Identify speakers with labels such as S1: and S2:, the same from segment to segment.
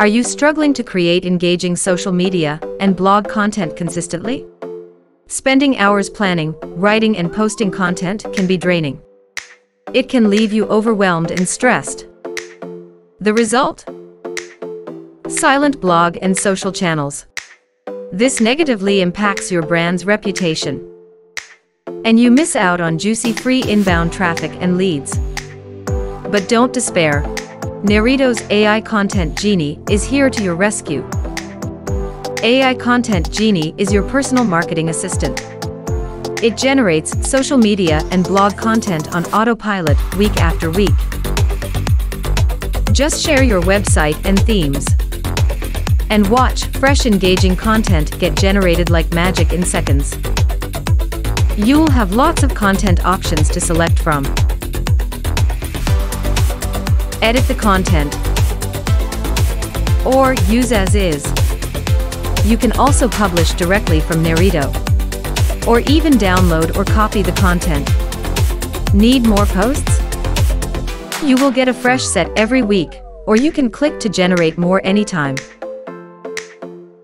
S1: Are you struggling to create engaging social media and blog content consistently? Spending hours planning, writing, and posting content can be draining. It can leave you overwhelmed and stressed. The result? Silent blog and social channels. This negatively impacts your brand's reputation. And you miss out on juicy free inbound traffic and leads. But don't despair. Narrato's AI Content Genie is here to your rescue. AI Content Genie is your personal marketing assistant. It generates social media and blog content on autopilot week after week. Just share your website and themes. And watch fresh engaging content get generated like magic in seconds. You'll have lots of content options to select from. Edit the content. Or use as is. You can also publish directly from Narrato. Or even download or copy the content. Need more posts? You will get a fresh set every week, or you can click to generate more anytime.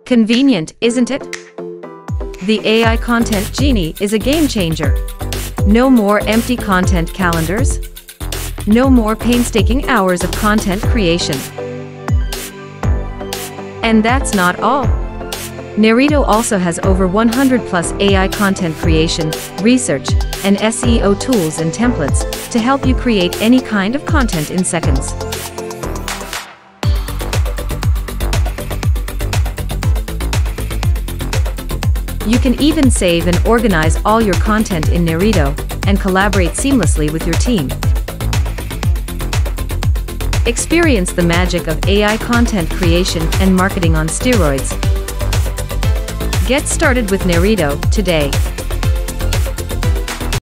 S1: Convenient, isn't it? The AI Content Genie is a game changer. No more empty content calendars. No more painstaking hours of content creation. And that's not all. Narrato also has over 100 plus AI content creation, research, and SEO tools and templates to help you create any kind of content in seconds. You can even save and organize all your content in Narrato and collaborate seamlessly with your team. Experience the magic of AI content creation and marketing on steroids. Get started with Narrato today.